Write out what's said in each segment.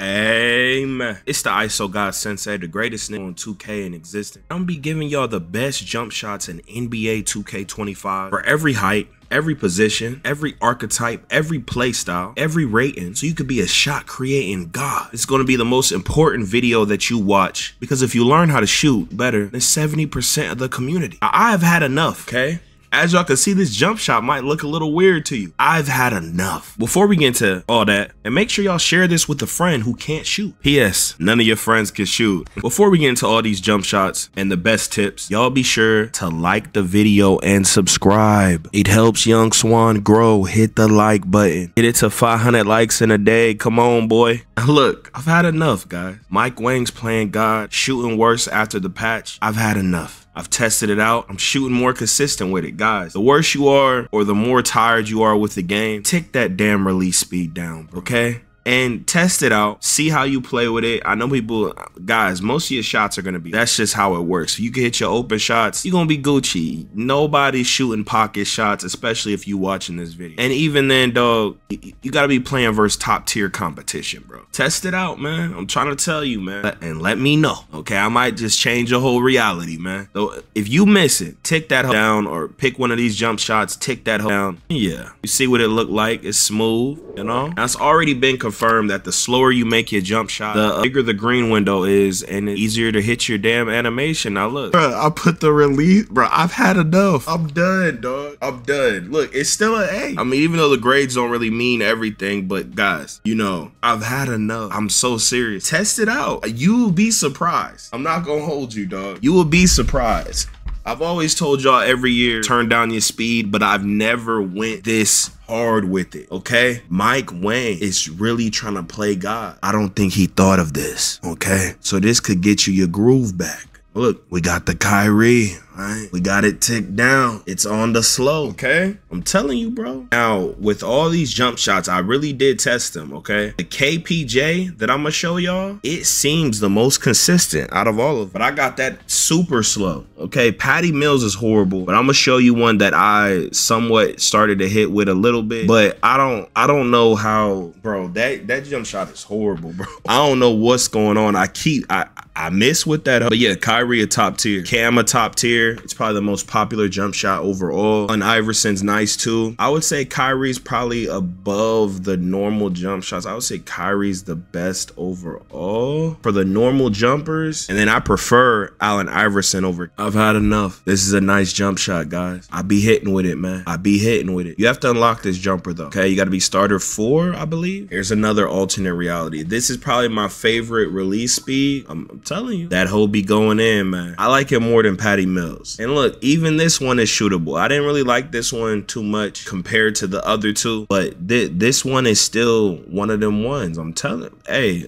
Amen. It's the ISO God Sensei, the greatest nigga on 2K in existence. I'm gonna be giving y'all the best jump shots in NBA 2K25 for every height, every position, every archetype, every play style, every rating, so you could be a shot creating god. It's to be the most important video that you watch because if you learn how to shoot better than 70% of the community, I have had enough, okay? As y'all can see, this jump shot might look a little weird to you. I've had enough. Before we get into all that, and make sure y'all share this with a friend who can't shoot. P.S. None of your friends can shoot. Before we get into all these jump shots and the best tips, y'all be sure to like the video and subscribe. It helps Young Swan grow. Hit the like button. Get it to 500 likes in a day. Come on, boy. Look, I've had enough, guys. Mike Wang's playing God, shooting worse after the patch. I've had enough. I've tested it out. I'm shooting more consistent with it. Guys, the worse you are or the more tired you are with the game, take that damn release speed down, okay? And test it out. See how you play with it. I know people, guys, most of your shots are going to be, that's just how it works. You can hit your open shots, you're going to be Gucci. Nobody's shooting pocket shots, especially if you watching this video. And even then, dog, you got to be playing versus top tier competition, bro. Test it out, man. I'm trying to tell you, man. And let me know, okay? I might just change your whole reality, man. So if you miss it, tick that down or pick one of these jump shots, tick that down. Yeah. You see what it looked like? It's smooth, you know? That's already been confirmed confirmed that the slower you make your jump shot, uh, the bigger the green window is, and it's easier to hit your damn animation. Now look, bro, I put the release, bro. I've had enough. I'm done, dog. I'm done. Look, it's still an A. I mean, even though the grades don't really mean everything, but guys, you know, I've had enough. I'm so serious. Test it out. You will be surprised. I'm not gonna hold you, dog. You will be surprised. I've always told y'all every year turn down your speed, but I've never went this hard with it. Okay, Mike Wang is really trying to play God. I don't think he thought of this. Okay, so this could get you your groove back. Look, we got the Kyrie, right? We got it ticked down. It's on the slow, okay? I'm telling you, bro. Now, with all these jump shots, I really did test them, okay? The KPJ that I'm gonna show y'all, it seems the most consistent out of all of them. But I got that super slow, okay? Patty Mills is horrible, but I'm gonna show you one that I somewhat started to hit with a little bit. But I don't, I don't know how, bro, that, that jump shot is horrible, bro. I don't know what's going on. I keep, I, I miss with that. But yeah, Kyrie a top tier. Cam a top tier. It's probably the most popular jump shot overall. And Iverson's nice too. I would say Kyrie's probably above the normal jump shots. I would say Kyrie's the best overall for the normal jumpers. And then I prefer Allen Iverson over. I've had enough. This is a nice jump shot, guys. I be hitting with it, man. I be hitting with it. You have to unlock this jumper though. Okay, you got to be starter four, I believe. Here's another alternate reality. This is probably my favorite release speed. I'm, I'm telling you, that hoe be going in, man. I like it more than Patty Mills. And look, even this one is shootable. I didn't really like this one too much compared to the other two, but th this one is still one of them ones. I'm telling, hey,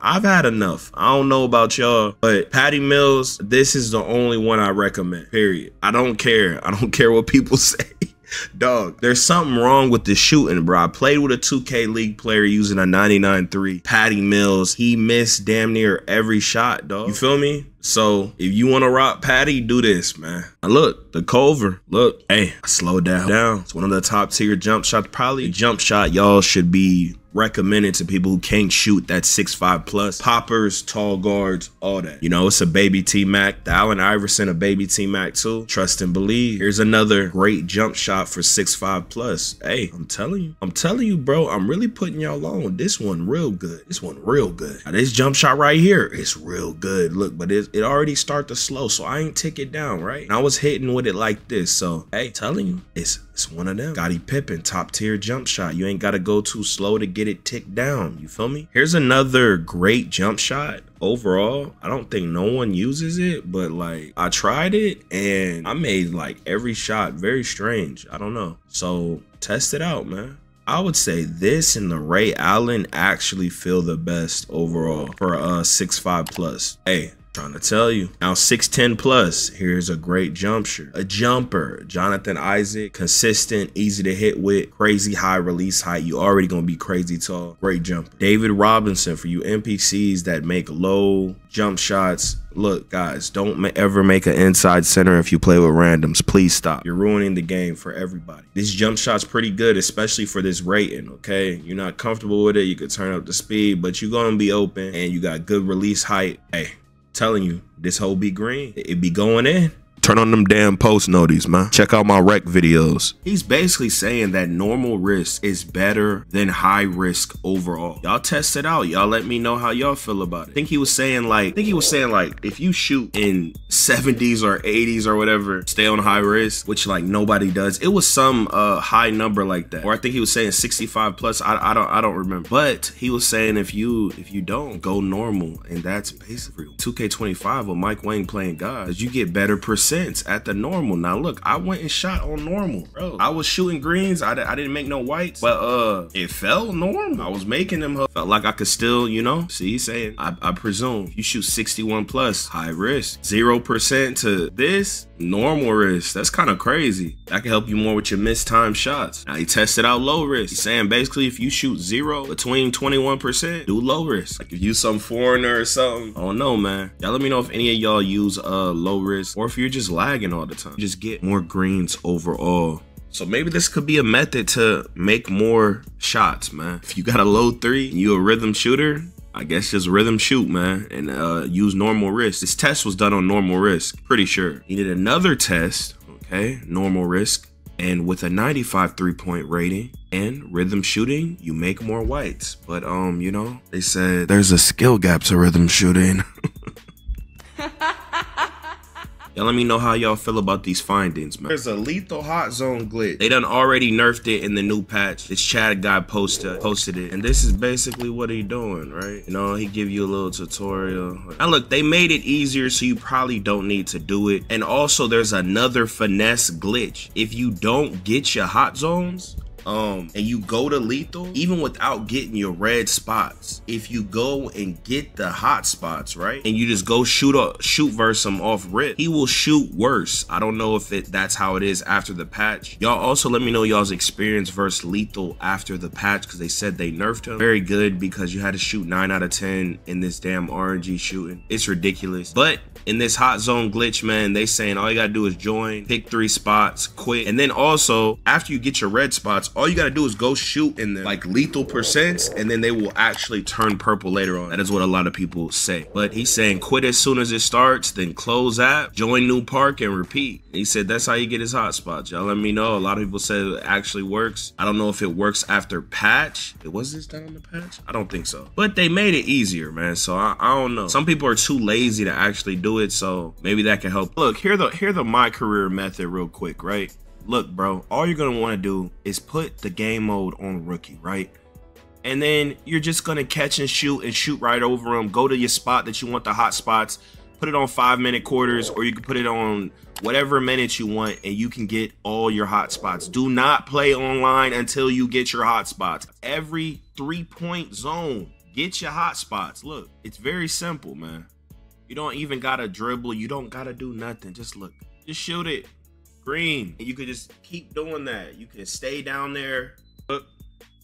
I've had enough. I don't know about y'all, but Patty Mills, this is the only one I recommend. Period. I don't care. I don't care what people say. Dog, there's something wrong with the shooting, bro. I played with a 2K League player using a 99.3. Patty Mills, he missed damn near every shot, dog. You feel me? So if you want to rock Patty, do this, man. Look, the Culver. Look, hey, slow down. Down. It's one of the top tier jump shots. Probably jump shot y'all should be recommended to people who can't shoot that six five plus poppers, tall guards, all that. You know, it's a baby T Mac. The Allen Iverson, a baby T Mac too. Trust and believe. Here's another great jump shot for six five plus. Hey, I'm telling you, I'm telling you, bro. I'm really putting y'all on. This one real good. This one real good. Now, this jump shot right here is real good. Look, but it, already start to slow, so I ain't tick it down right. And I was hitting with it like this. So hey, telling you, it's it's one of them. Scottie Pippen, top tier jump shot. You ain't got to go too slow to get it ticked down. You feel me? Here's another great jump shot. Overall, I don't think no one uses it, but like I tried it and I made like every shot very strange. I don't know. So test it out, man. I would say this and the Ray Allen actually feel the best overall for a uh, 6'5 plus. Hey, Trying to tell you. Now 6'10 plus. Here's a great jump shooter. A jumper. Jonathan Isaac. Consistent, easy to hit with, crazy high release height. You already gonna be crazy tall. Great jumper. David Robinson for you NPCs that make low jump shots. Look, guys, don't ever make an inside center if you play with randoms. Please stop. You're ruining the game for everybody. This jump shot's pretty good, especially for this rating, okay? You're not comfortable with it. You could turn up the speed, but you're going to be open and you got good release height. Hey, telling you, this whole be green. It be going in. Turn on them damn post notice, man. Check out my rec videos. He's basically saying that normal risk is better than high risk overall. Y'all test it out. Y'all let me know how y'all feel about it. I think he was saying like, I think he was saying like, if you shoot in 70s or 80s or whatever, stay on high risk, which like nobody does. It was some uh high number like that. Or I think he was saying 65 plus. I, I don't I don't remember. But he was saying if you if you don't go normal, and that's basically 2K25 with Mike Wang playing God, you get better at the normal. Now look, I went and shot on normal, bro. I was shooting greens. I, I didn't make no whites, but uh, it felt normal. I was making them. Felt like I could still, you know. See, he's saying I, I presume you shoot 61 plus, high risk, zero percent to this normal risk. That's kind of crazy. That can help you more with your missed time shots. Now he tested out low risk. He's saying basically if you shoot zero between 21%, do low risk. Like if you some foreigner or something. I don't know, man. Y'all let me know if any of y'all use uh low risk or if you're just lagging all the time. Just get more greens overall. So maybe this could be a method to make more shots, man. If you got a low three, you a rhythm shooter, I guess just rhythm shoot, man, and uh, use normal risk. This test was done on normal risk, pretty sure. He did another test, okay, normal risk, and with a 95 three-point rating and rhythm shooting, you make more whites. But um, you know, they said there's a skill gap to rhythm shooting. Y'all let me know how y'all feel about these findings, man. There's a lethal hot zone glitch. They done already nerfed it in the new patch. This Chad guy posted posted it. And this is basically what he doing, right? You know, he give you a little tutorial. Now look, they made it easier so you probably don't need to do it. And also there's another finesse glitch. If you don't get your hot zones, um and you go to lethal even without getting your red spots if you go and get the hot spots right and you just go shoot a shoot verse him off rip he will shoot worse. I don't know if it that's how it is after the patch. Y'all also let me know y'all's experience versus lethal after the patch because they said they nerfed him. Very good because you had to shoot 9 out of 10 in this damn rng shooting. It's ridiculous. But in this hot zone glitch man they saying all you gotta do is join pick three spots quit. And then also after you get your red spots all you gotta do is go shoot in the like lethal percents and then they will actually turn purple later on. That is what a lot of people say. But he's saying quit as soon as it starts then close app join new park and repeat. He said that's how you get his hot spots. Y'all let me know. A lot of people said it actually works. I don't know if it works after patch. It was this done on the patch? I don't think so. But they made it easier man. So I, I don't know. Some people are too lazy to actually do it so maybe that can help. Look here the here the my career method real quick right look, bro, all you're gonna want to do is put the game mode on rookie, right? And then you're just gonna catch and shoot and shoot right over them. Go to your spot that you want the hot spots. Put it on five minute quarters, or you can put it on whatever minutes you want, and you can get all your hot spots. Do not play online until you get your hot spots. Every three point zone, get your hot spots. Look, it's very simple, man. You don't even gotta dribble. You don't gotta do nothing. Just look. Just shoot it green. And you could just keep doing that. You can stay down there. Look,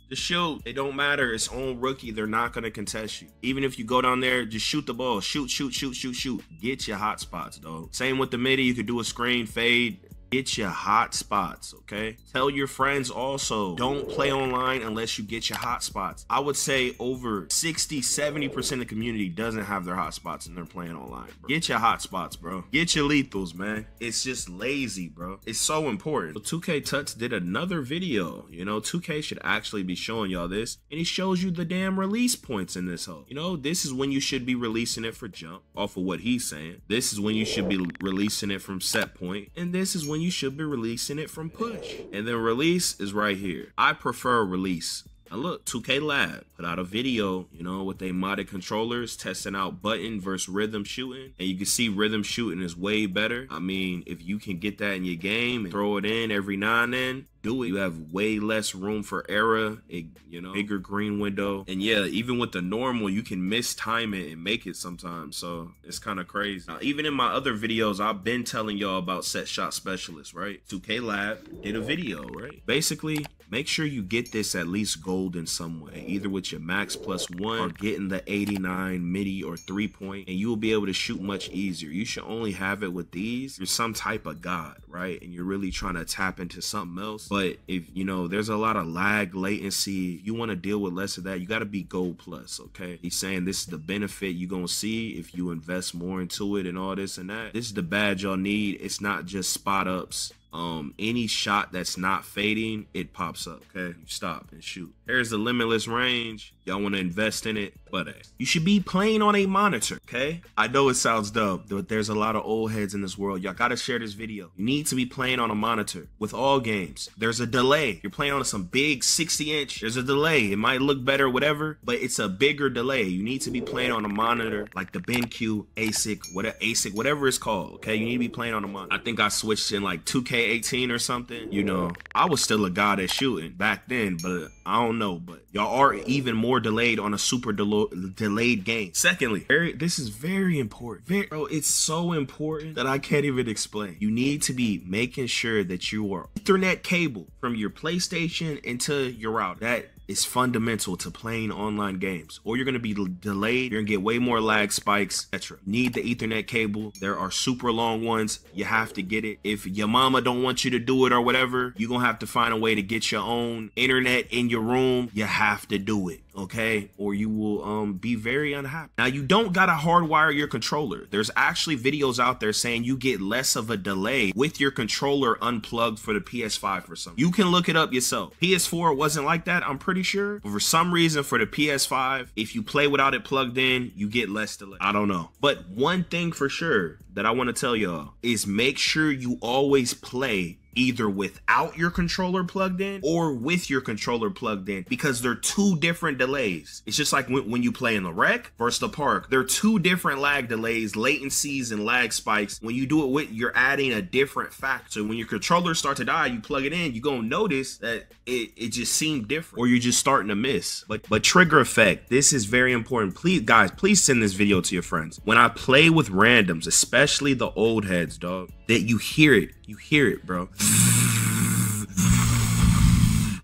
the shoot, it don't matter. It's on rookie. They're not gonna contest you. Even if you go down there, just shoot the ball. Shoot, shoot, shoot, shoot, shoot. Get your hot spots, though. Same with the midi. You could do a screen fade. Get your hot spots, okay? Tell your friends also, don't play online unless you get your hot spots. I would say over 60, 70% of the community doesn't have their hot spots and they're playing online, bro. Get your hot spots, bro. Get your lethals, man. It's just lazy, bro. It's so important. So 2K Tuts did another video. You know, 2K should actually be showing y'all this. And he shows you the damn release points in this hole. You know, this is when you should be releasing it for jump, off of what he's saying. This is when you should be releasing it from set point. And this is when you should be releasing it from push. And then release is right here. I prefer release. Now look, 2K Lab put out a video, you know, with they modded controllers testing out button versus rhythm shooting. And you can see rhythm shooting is way better. I mean, if you can get that in your game and throw it in every now and then, do it. You have way less room for error, you know, bigger green window. And yeah, even with the normal, you can miss time it and make it sometimes. So it's kind of crazy. Now, even in my other videos, I've been telling y'all about set shot specialists, right? 2K Lab did a video, right? Basically, make sure you get this at least gold in some way, either with your max plus one or getting the 89 midi or three point, and you will be able to shoot much easier. You should only have it with these. You're some type of god, right? And you're really trying to tap into something else. But if you know there's a lot of lag, latency, you want to deal with less of that, you got to be gold plus, okay? He's saying this is the benefit you're gonna see if you invest more into it and all this and that. This is the badge y'all need. It's not just spot ups um any shot that's not fading it pops up okay? You stop and shoot. Here's the limitless range y'all want to invest in it but hey, you should be playing on a monitor okay? I know it sounds dumb but there's a lot of old heads in this world. Y'all gotta share this video. You need to be playing on a monitor with all games. There's a delay. You're playing on some big 60 inch. There's a delay. It might look better whatever but it's a bigger delay. You need to be playing on a monitor like the benq asic whatever asic whatever it's called okay? You need to be playing on a monitor. I think i switched in like 2k 18 or something, you know, I was still a god at shooting back then, but I don't know. But y'all are even more delayed on a super delayed game. Secondly, very, this is very important. Very, bro, it's so important that I can't even explain. You need to be making sure that you are Ethernet cable from your PlayStation into your router. That is fundamental to playing online games or you're going to be delayed you're going to get way more lag spikes etc need the ethernet cable. There are super long ones. You have to get it. If your mama don't want you to do it or whatever you're going to have to find a way to get your own internet in your room. You have to do it okay? Or you will um be very unhappy. Now you don't gotta hardwire your controller. There's actually videos out there saying you get less of a delay with your controller unplugged for the ps5 or something. You can look it up yourself. Ps4 wasn't like that i'm pretty sure. But for some reason for the ps5 if you play without it plugged in you get less delay. I don't know. But one thing for sure that i want to tell y'all is make sure you always play either without your controller plugged in or with your controller plugged in because they're two different delays. It's just like when, when you play in the rec versus the park. They're two different lag delays, latencies, and lag spikes. When you do it with, you're adding a different factor. When your controller start to die, you plug it in, you're gonna notice that it, it just seemed different or you're just starting to miss. But but trigger effect, this is very important. Please, guys, please send this video to your friends. When I play with randoms, especially the old heads, dog, that you hear it. You hear it, bro.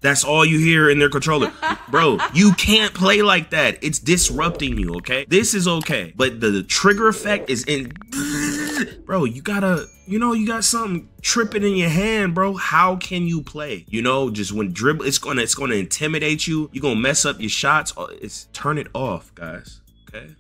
That's all you hear in their controller. Bro, you can't play like that. It's disrupting you, okay? This is okay. But the, the trigger effect is in Bro, you gotta, you know, you got something tripping in your hand, bro. How can you play? You know, just when dribble, it's gonna, it's gonna intimidate you. You're gonna mess up your shots. Oh, it's turn it off, guys. Okay.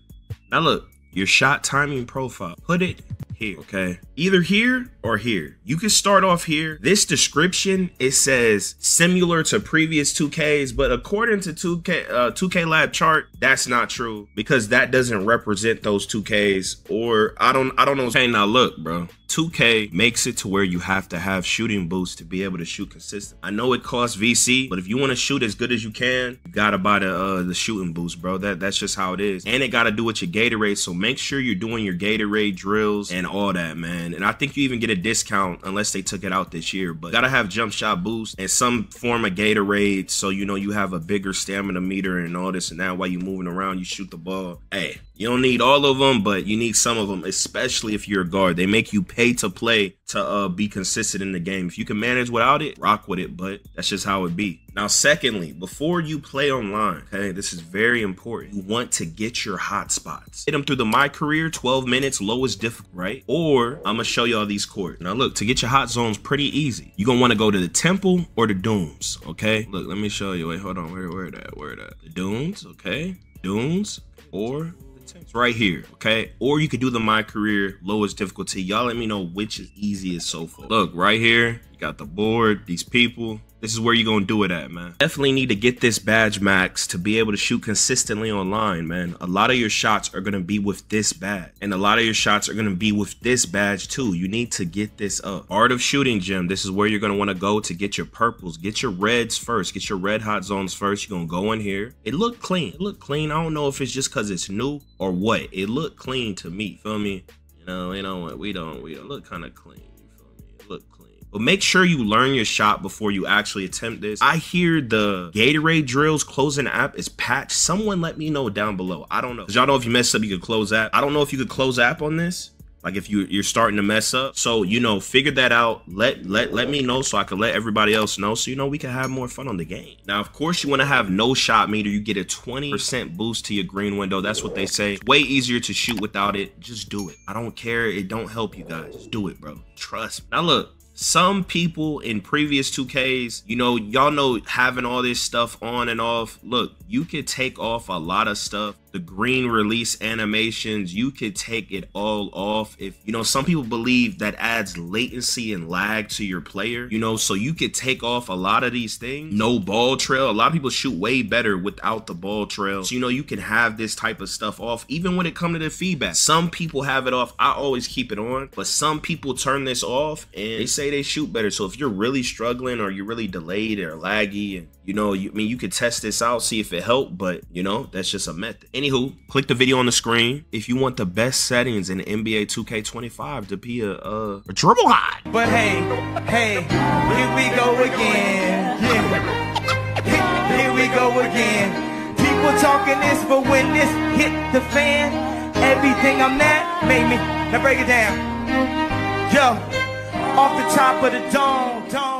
Now look, your shot timing profile. Put it here, okay? Either here or here. You can start off here. This description, it says similar to previous 2Ks, but according to 2K uh, 2K Lab chart, that's not true because that doesn't represent those 2Ks or I don't I don't know. Okay, now look, bro. 2K makes it to where you have to have shooting boosts to be able to shoot consistent. I know it costs VC, but if you want to shoot as good as you can, you gotta buy the uh, the shooting boost, bro. That that's just how it is. And it gotta do with your Gatorade. So make sure you're doing your Gatorade drills and all that, man. And I think you even get a discount unless they took it out this year. But gotta have jump shot boost and some form of Gatorade, so you know you have a bigger stamina meter and all this and that. While you're moving around, you shoot the ball. Hey, you don't need all of them, but you need some of them, especially if you're a guard. They make you pay to play to uh, be consistent in the game. If you can manage without it, rock with it, but that's just how it be. Now, secondly, before you play online, okay, this is very important. You want to get your hot spots. Hit them through the My Career, 12 minutes, lowest difficult, right? Or I'm gonna show you all these courts. Now, look, to get your hot zones pretty easy. You're gonna wanna go to the Temple or the Dunes, okay? Look, let me show you. Wait, hold on. Where, where that? Where that? The Dunes, okay? Dunes or it's right here, okay? Or you could do the My Career lowest difficulty. Y'all let me know which is easiest so far. Look, right here, you got the board, these people, this is where you're gonna do it at, man. Definitely need to get this badge max to be able to shoot consistently online, man. A lot of your shots are gonna be with this badge, and a lot of your shots are gonna be with this badge too. You need to get this up. Art of Shooting Gym. This is where you're gonna want to go to get your purples, get your reds first, get your red hot zones first. You're gonna go in here. It looked clean. It looked clean. I don't know if it's just cause it's new or what. It looked clean to me. Feel me? You know, you know what? We don't. We don't look kind of clean. You feel me? It look clean. But make sure you learn your shot before you actually attempt this. I hear the Gatorade drills closing app is patched. Someone let me know down below. I don't know. Y'all know if you mess up, you could close app. I don't know if you could close app on this. Like if you you're starting to mess up. So, you know, figure that out. Let let let me know so I can let everybody else know. So you know we can have more fun on the game. Now, of course, you want to have no shot meter. You get a 20% boost to your green window. That's what they say. It's way easier to shoot without it. Just do it. I don't care. It don't help you guys. Just do it, bro. Trust me. Now look, some people in previous 2Ks, you know, y'all know having all this stuff on and off. Look, you could take off a lot of stuff the green release animations you could take it all off if you know some people believe that adds latency and lag to your player you know so you could take off a lot of these things. No ball trail. A lot of people shoot way better without the ball trail. So you know you can have this type of stuff off even when it comes to the feedback. Some people have it off. I always keep it on but some people turn this off and they say they shoot better. So if you're really struggling or you're really delayed or laggy and you know you I mean you could test this out see if it helped but you know that's just a method Anywho, click the video on the screen if you want the best settings in NBA 2K25 to be a, a, a dribble hot. But hey, hey, here we go again. Yeah. Here we go again. People talking this, but when this hit the fan, everything I'm at made me. Now break it down. Yo, off the top of the dome, dome.